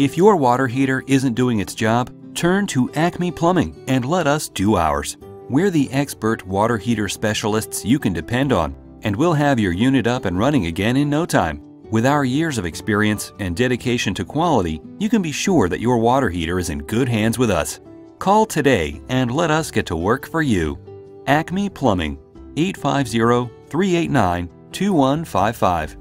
If your water heater isn't doing its job, turn to Acme Plumbing and let us do ours. We're the expert water heater specialists you can depend on, and we'll have your unit up and running again in no time. With our years of experience and dedication to quality, you can be sure that your water heater is in good hands with us. Call today and let us get to work for you. Acme Plumbing, 850 389 2155.